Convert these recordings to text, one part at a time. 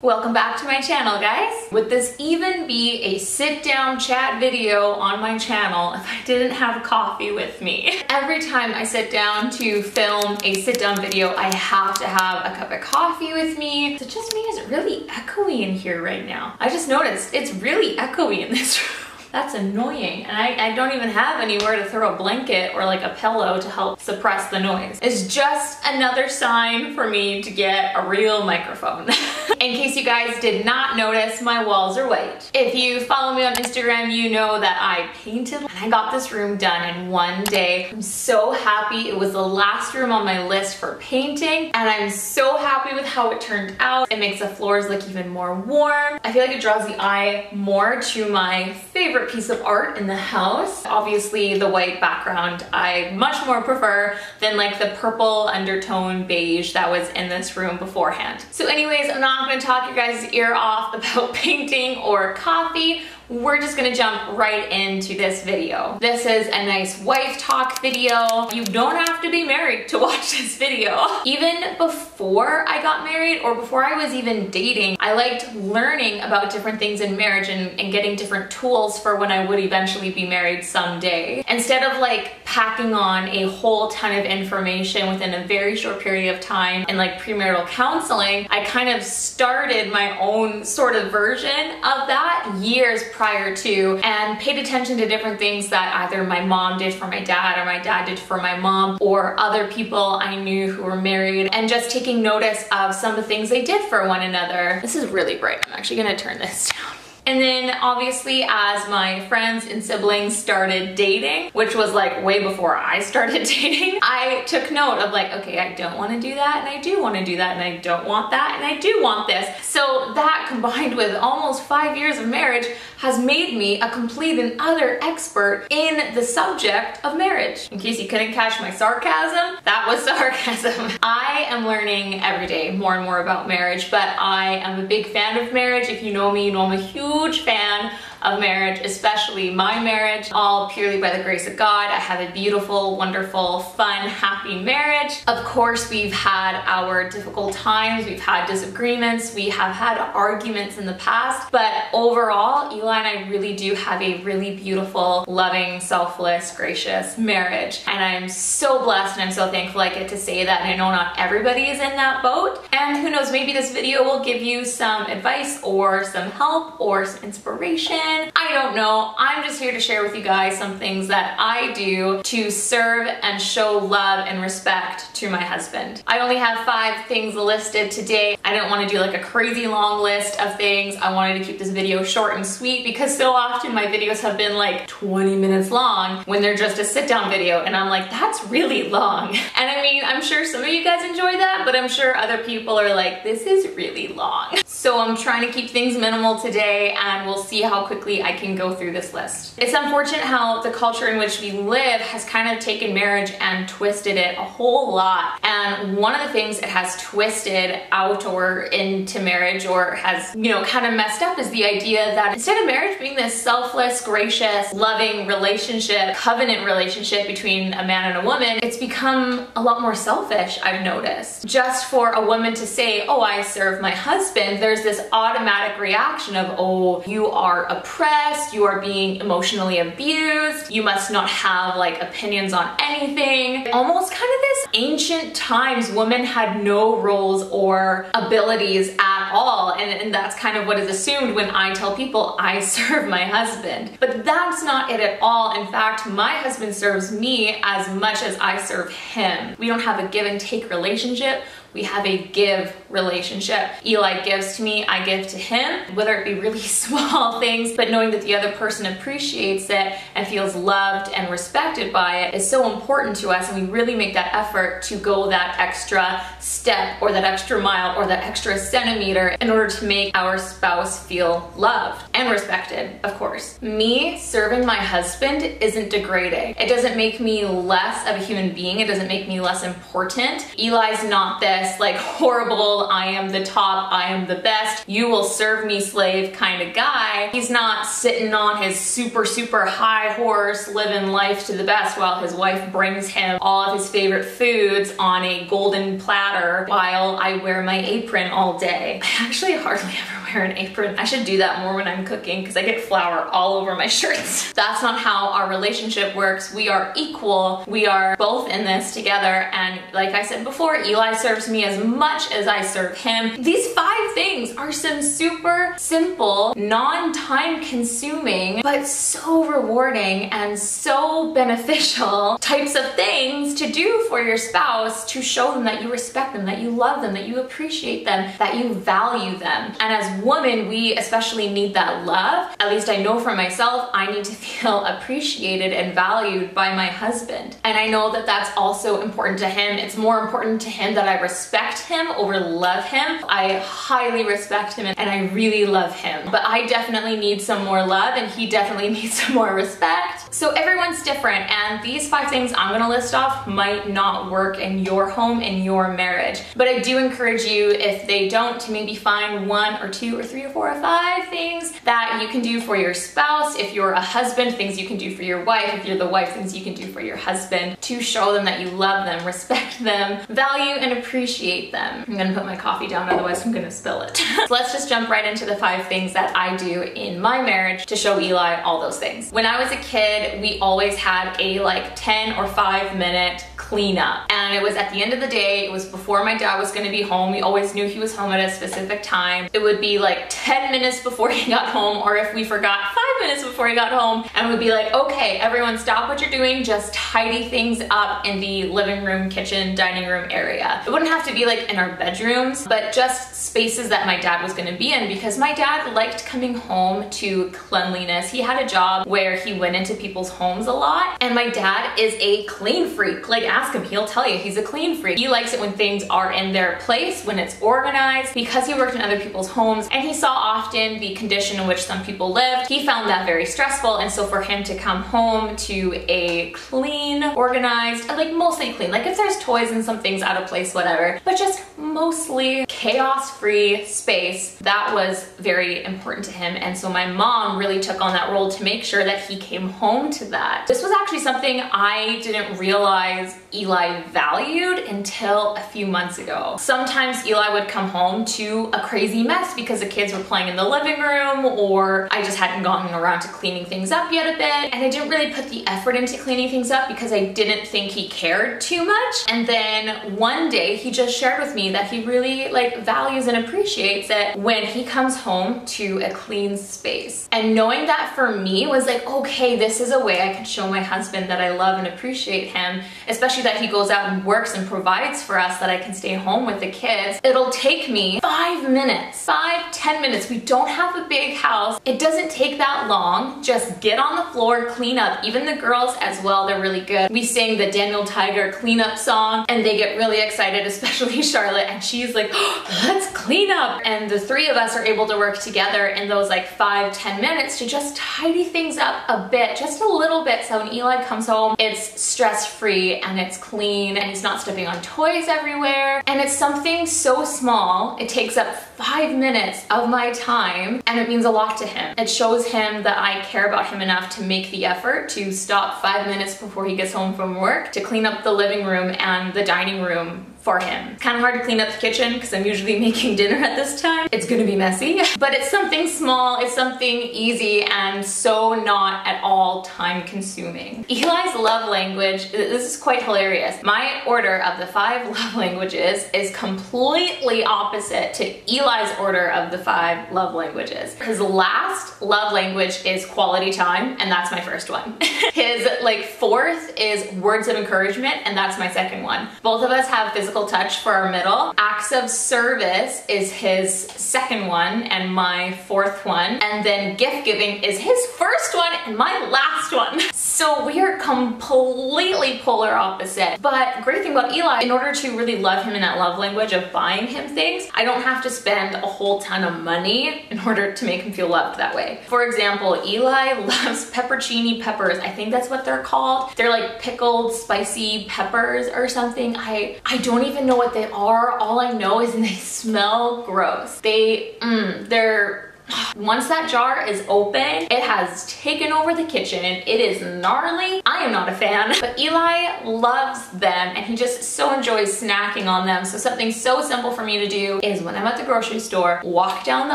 Welcome back to my channel, guys. Would this even be a sit down chat video on my channel if I didn't have coffee with me? Every time I sit down to film a sit down video, I have to have a cup of coffee with me. It just me? Is really echoey in here right now? I just noticed it's really echoey in this room. That's annoying. And I, I don't even have anywhere to throw a blanket or like a pillow to help suppress the noise. It's just another sign for me to get a real microphone. in case you guys did not notice, my walls are white. If you follow me on Instagram, you know that I painted and I got this room done in one day. I'm so happy. It was the last room on my list for painting and I'm so happy with how it turned out. It makes the floors look even more warm. I feel like it draws the eye more to my favorite favorite piece of art in the house. Obviously the white background I much more prefer than like the purple undertone beige that was in this room beforehand. So anyways, I'm not gonna talk your guys' ear off about painting or coffee we're just gonna jump right into this video. This is a nice wife talk video. You don't have to be married to watch this video. Even before I got married or before I was even dating, I liked learning about different things in marriage and, and getting different tools for when I would eventually be married someday. Instead of like packing on a whole ton of information within a very short period of time and like premarital counseling, I kind of started my own sort of version of that years prior to and paid attention to different things that either my mom did for my dad or my dad did for my mom or other people I knew who were married and just taking notice of some of the things they did for one another. This is really bright. I'm actually gonna turn this down. And then obviously as my friends and siblings started dating, which was like way before I started dating, I took note of like, okay, I don't wanna do that and I do wanna do that and I don't want that and I do want this. So that combined with almost five years of marriage has made me a complete and utter expert in the subject of marriage. In case you couldn't catch my sarcasm, that was sarcasm. I am learning every day more and more about marriage, but I am a big fan of marriage. If you know me, you know I'm a huge huge fan of marriage, especially my marriage, all purely by the grace of God. I have a beautiful, wonderful, fun, happy marriage. Of course, we've had our difficult times, we've had disagreements, we have had arguments in the past, but overall, Eli and I really do have a really beautiful, loving, selfless, gracious marriage. And I'm so blessed and I'm so thankful I get to say that. And I know not everybody is in that boat. And who knows, maybe this video will give you some advice or some help or some inspiration I don't know. I'm just here to share with you guys some things that I do to serve and show love and respect to my husband. I only have five things listed today. I didn't want to do like a crazy long list of things. I wanted to keep this video short and sweet because so often my videos have been like 20 minutes long when they're just a sit down video and I'm like, that's really long. And I mean, I'm sure some of you guys enjoy that, but I'm sure other people are like, this is really long. So I'm trying to keep things minimal today and we'll see how quickly quickly I can go through this list. It's unfortunate how the culture in which we live has kind of taken marriage and twisted it a whole lot. And one of the things it has twisted out or into marriage or has, you know, kind of messed up is the idea that instead of marriage being this selfless, gracious, loving relationship, covenant relationship between a man and a woman, it's become a lot more selfish, I've noticed. Just for a woman to say, oh, I serve my husband, there's this automatic reaction of, oh, you are a oppressed, you are being emotionally abused, you must not have like opinions on anything. Almost kind of this ancient times women had no roles or abilities at all and, and that's kind of what is assumed when I tell people I serve my husband. But that's not it at all. In fact, my husband serves me as much as I serve him. We don't have a give and take relationship we have a give relationship. Eli gives to me, I give to him, whether it be really small things, but knowing that the other person appreciates it and feels loved and respected by it is so important to us and we really make that effort to go that extra step or that extra mile or that extra centimeter in order to make our spouse feel loved and respected, of course. Me serving my husband isn't degrading. It doesn't make me less of a human being. It doesn't make me less important. Eli's not this like horrible I am the top, I am the best, you will serve me slave kind of guy. He's not sitting on his super, super high horse, living life to the best while his wife brings him all of his favorite foods on a golden platter while I wear my apron all day. I actually hardly ever wear an apron. I should do that more when I'm cooking because I get flour all over my shirts. That's not how our relationship works. We are equal. We are both in this together. And like I said before, Eli serves me as much as I serve him. These five things are some super simple, non-time consuming, but so rewarding and so beneficial types of things to do for your spouse to show them that you respect them, that you love them, that you appreciate them, that you value them. And as women, we especially need that love. At least I know for myself, I need to feel appreciated and valued by my husband. And I know that that's also important to him. It's more important to him that I respect him over love him. I highly respect him and I really love him. But I definitely need some more love and he definitely needs some more respect. So everyone's different and these five things I'm gonna list off might not work in your home, in your marriage. But I do encourage you, if they don't, to maybe find one or two two or three or four or five things that you can do for your spouse. If you're a husband, things you can do for your wife. If you're the wife, things you can do for your husband to show them that you love them, respect them, value and appreciate them. I'm gonna put my coffee down, otherwise I'm gonna spill it. so let's just jump right into the five things that I do in my marriage to show Eli all those things. When I was a kid, we always had a like 10 or five minute cleanup. And it was at the end of the day, it was before my dad was gonna be home. We always knew he was home at a specific time. It would be like 10 minutes before he got home, or if we forgot five minutes before he got home, and we'd be like, okay, everyone stop what you're doing, just tidy things up in the living room, kitchen, dining room area. It wouldn't have to be like in our bedrooms, but just spaces that my dad was gonna be in because my dad liked coming home to cleanliness. He had a job where he went into people's homes a lot, and my dad is a clean freak. Like ask him, he'll tell you he's a clean freak. He likes it when things are in their place, when it's organized. Because he worked in other people's homes and he saw often the condition in which some people lived, he found that very stressful. And so for him to come home to a clean, organized, uh, like mostly clean, like if there's toys and some things out of place, whatever, but just mostly chaos-free space, that was very important to him. And so my mom really took on that role to make sure that he came home to that. This was actually something I didn't realize Eli valued until a few months ago. Sometimes Eli would come home to a crazy mess because the kids were playing in the living room or I just hadn't gotten around to cleaning things up yet a bit and I didn't really put the effort into cleaning things up because I didn't think he cared too much. And then one day he just shared with me that he really like values and appreciates it when he comes home to a clean space. And knowing that for me was like, okay, this is a way I can show my husband that I love and appreciate him, especially that he goes out and works and provides for us that I can stay home with the kids. It'll take me five minutes, five, ten minutes. We don't have a big house. It doesn't take that long. Just get on the floor, clean up. Even the girls as well, they're really good. We sing the Daniel Tiger cleanup song and they get really excited, especially Charlotte, and she's like, oh, let's clean up. And the three of us are able to work together in those like five, ten minutes to just tidy things up a bit, just a little bit. So when Eli comes home, it's stress-free and it's clean and he's not stepping on toys everywhere. And it's something so small, it takes up five minutes of my time and it means a lot to him. It shows him that I care about him enough to make the effort to stop five minutes before he gets home from work to clean up the living room and the dining room for him. Kind of hard to clean up the kitchen because I'm usually making dinner at this time. It's gonna be messy, but it's something small, it's something easy and so not at all time consuming. Eli's love language, this is quite hilarious. My order of the five love languages is completely opposite to Eli's order of the five love languages. His last love language is quality time and that's my first one. His like fourth is words of encouragement and that's my second one. Both of us have physical physical touch for our middle. Acts of service is his second one and my fourth one. And then gift giving is his first one and my last one. So we are completely polar opposite. But great thing about Eli, in order to really love him in that love language of buying him things, I don't have to spend a whole ton of money in order to make him feel loved that way. For example, Eli loves peppercini peppers. I think that's what they're called. They're like pickled spicy peppers or something. I, I don't don't even know what they are. All I know is they smell gross. They, mm, they're once that jar is open, it has taken over the kitchen. And it is gnarly. I am not a fan, but Eli loves them and he just so enjoys snacking on them. So something so simple for me to do is when I'm at the grocery store, walk down the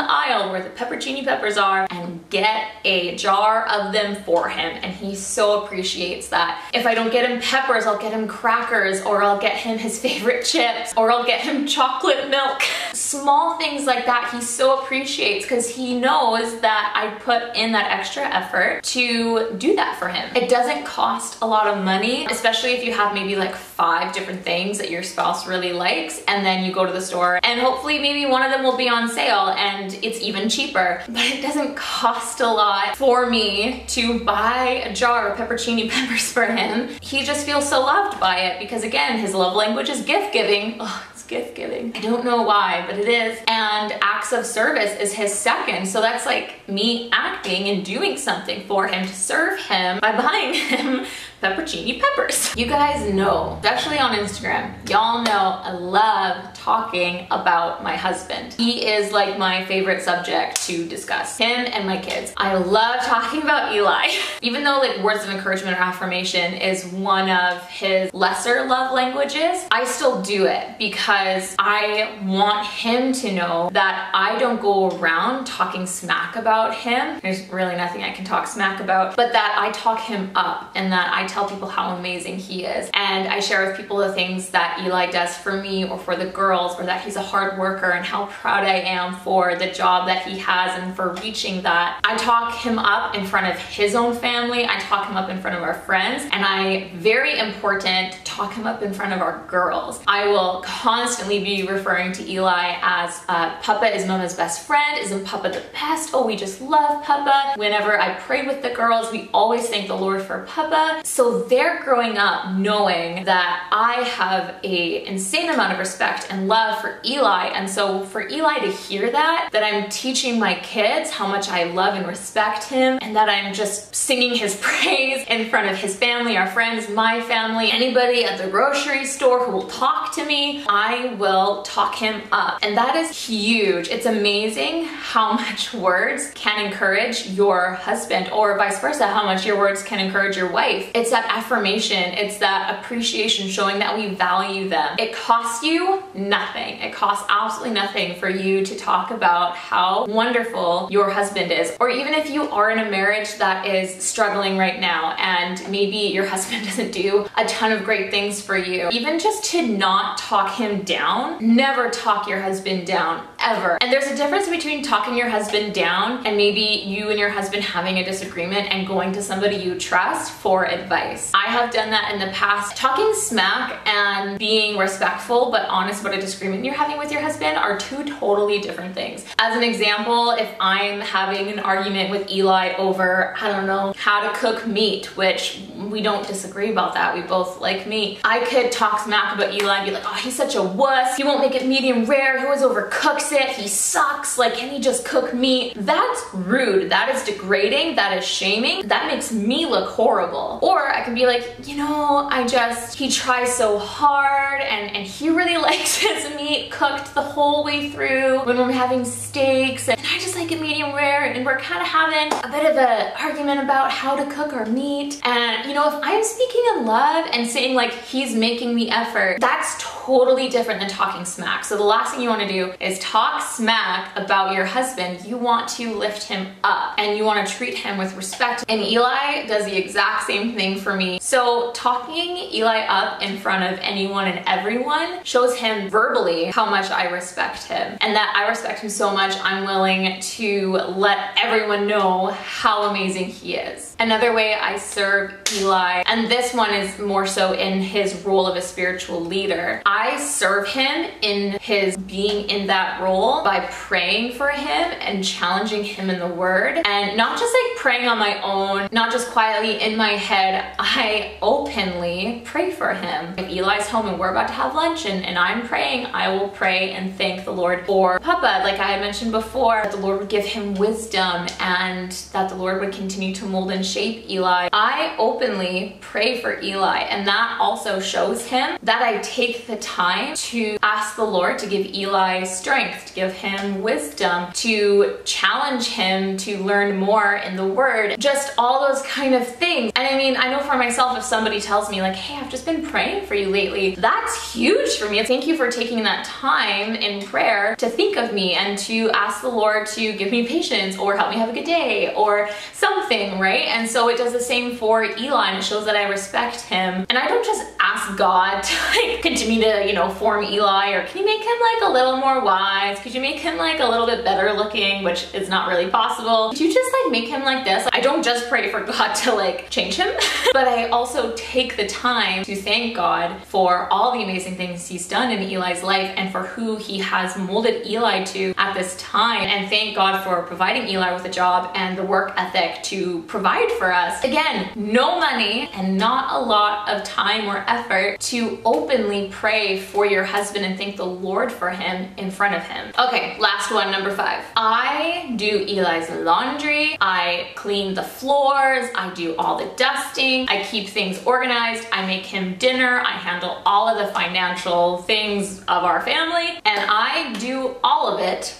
aisle where the peppercini peppers are and get a jar of them for him. And he so appreciates that. If I don't get him peppers, I'll get him crackers or I'll get him his favorite chips or I'll get him chocolate milk. Small things like that he so appreciates because he he knows that I put in that extra effort to do that for him. It doesn't cost a lot of money, especially if you have maybe like five different things that your spouse really likes and then you go to the store and hopefully maybe one of them will be on sale and it's even cheaper. But it doesn't cost a lot for me to buy a jar of peppercini peppers for him. He just feels so loved by it because again, his love language is gift giving. Oh, gift giving. I don't know why, but it is. And acts of service is his second. So that's like me acting and doing something for him to serve him by buying him peppercini peppers. You guys know, especially on Instagram, y'all know I love talking about my husband. He is like my favorite subject to discuss, him and my kids. I love talking about Eli. Even though like words of encouragement or affirmation is one of his lesser love languages, I still do it because I want him to know that I don't go around talking smack about him. There's really nothing I can talk smack about, but that I talk him up and that I tell people how amazing he is. And I share with people the things that Eli does for me or for the girls, or that he's a hard worker and how proud I am for the job that he has and for reaching that. I talk him up in front of his own family. I talk him up in front of our friends. And I, very important, talk him up in front of our girls. I will constantly be referring to Eli as uh, Papa is Mama's best friend. Isn't Papa the best? Oh, we just love Papa. Whenever I pray with the girls, we always thank the Lord for Papa. So so they're growing up knowing that I have a insane amount of respect and love for Eli. And so for Eli to hear that, that I'm teaching my kids how much I love and respect him and that I'm just singing his praise in front of his family, our friends, my family, anybody at the grocery store who will talk to me, I will talk him up. And that is huge. It's amazing how much words can encourage your husband or vice versa, how much your words can encourage your wife. It's that affirmation, it's that appreciation showing that we value them. It costs you nothing. It costs absolutely nothing for you to talk about how wonderful your husband is. Or even if you are in a marriage that is struggling right now and maybe your husband doesn't do a ton of great things for you, even just to not talk him down, never talk your husband down ever. And there's a difference between talking your husband down and maybe you and your husband having a disagreement and going to somebody you trust for advice. I have done that in the past. Talking smack and being respectful but honest about a disagreement you're having with your husband are two totally different things. As an example, if I'm having an argument with Eli over, I don't know, how to cook meat, which we don't disagree about that. We both like meat. I could talk smack about Eli and be like, oh, he's such a wuss. He won't make it medium rare. He always overcooks it. He sucks. Like, can he just cook meat? That's rude. That is degrading. That is shaming. That makes me look horrible. Or I can be like, you know, I just, he tries so hard and, and he really likes his meat cooked the whole way through when we're having steaks and I just like it medium rare and we're kind of having a bit of an argument about how to cook our meat. And you know, if I'm speaking in love and saying like he's making the effort, that's totally different than talking smack. So the last thing you want to do is talk smack about your husband. You want to lift him up and you want to treat him with respect. And Eli does the exact same thing for me. So talking Eli up in front of anyone and everyone shows him verbally how much I respect him and that I respect him so much I'm willing to let everyone know how amazing he is. Another way I serve Eli, and this one is more so in his role of a spiritual leader, I serve him in his being in that role by praying for him and challenging him in the word. And not just like praying on my own, not just quietly in my head, I openly pray for him. If Eli's home and we're about to have lunch and, and I'm praying, I will pray and thank the Lord for Papa, like I mentioned before, the Lord would give him wisdom and that the Lord would continue to mold and shape Eli. I openly pray for Eli. And that also shows him that I take the time to ask the Lord to give Eli strength, to give him wisdom, to challenge him to learn more in the word, just all those kind of things. And I mean, I know for myself, if somebody tells me like, hey, I've just been praying for you lately, that's huge for me. Thank you for taking that time in prayer to think of me and to ask the Lord to give me patience or help me have a good day or something, right? And so it does the same for Eli and it shows that I respect him. And I don't just ask God to like continue to, you know, form Eli or can you make him like a little more wise? Could you make him like a little bit better looking, which is not really possible? Could you just like make him like this? I don't just pray for God to like change him, but I also take the time to thank God for all the amazing things he's done in Eli's life and for who he has molded Eli to at this time. And thank God for providing Eli with a job and the work ethic to provide for us. Again, no money and not a lot of time or effort to openly pray for your husband and thank the Lord for him in front of him. Okay, last one, number five. I do Eli's laundry, I clean the floors, I do all the dusting, I keep things organized, I make him dinner, I handle all of the financial things of our family, and I do all of it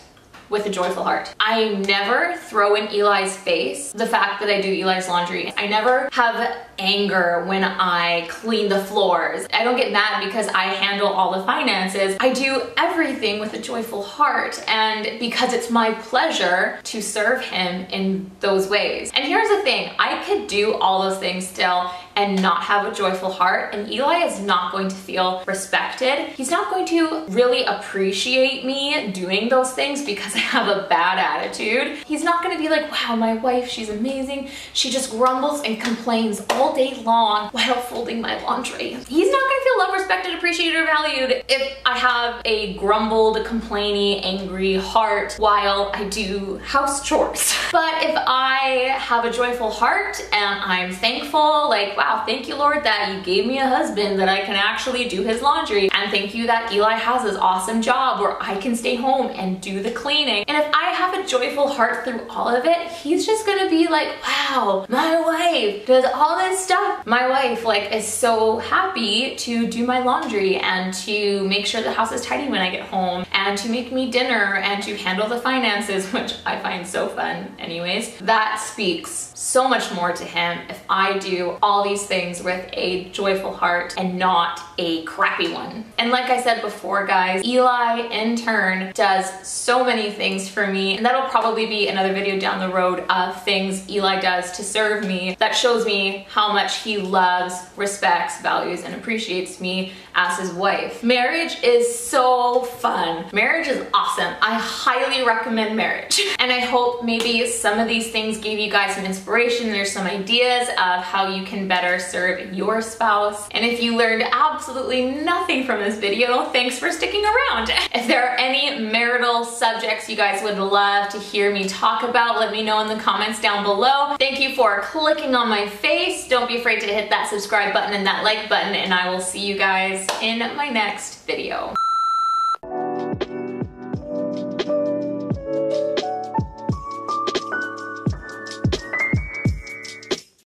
with a joyful heart. I never throw in Eli's face the fact that I do Eli's laundry. I never have anger when I clean the floors. I don't get mad because I handle all the finances. I do everything with a joyful heart and because it's my pleasure to serve him in those ways. And here's the thing, I could do all those things still and not have a joyful heart and Eli is not going to feel respected. He's not going to really appreciate me doing those things because I have a bad attitude. He's not gonna be like, wow, my wife, she's amazing. She just grumbles and complains all day long while folding my laundry. He's not gonna feel loved, respected, appreciated, or valued if I have a grumbled, complaining, angry heart while I do house chores. But if I have a joyful heart and I'm thankful, like, wow, thank you, Lord, that you gave me a husband that I can actually do his laundry. And thank you that Eli has this awesome job where I can stay home and do the cleaning. And if I have a joyful heart through all of it, he's just gonna be like, wow, my wife does all this stuff. My wife like is so happy to do my laundry and to make sure the house is tidy when I get home and to make me dinner and to handle the finances, which I find so fun anyways. That speaks so much more to him if I do all these things with a joyful heart and not a crappy one. And like I said before, guys, Eli in turn does so many things for me, and that'll probably be another video down the road of things Eli does to serve me that shows me how much he loves, respects, values, and appreciates me as his wife. Marriage is so fun. Marriage is awesome. I highly recommend marriage. And I hope maybe some of these things gave you guys some inspiration. There's some ideas of how you can better serve your spouse. And if you learned absolutely nothing from this video, thanks for sticking around. If there are any marital subjects you guys would love to hear me talk about, let me know in the comments down below. Thank you for clicking on my face. Don't be afraid to hit that subscribe button and that like button, and I will see you guys in my next video.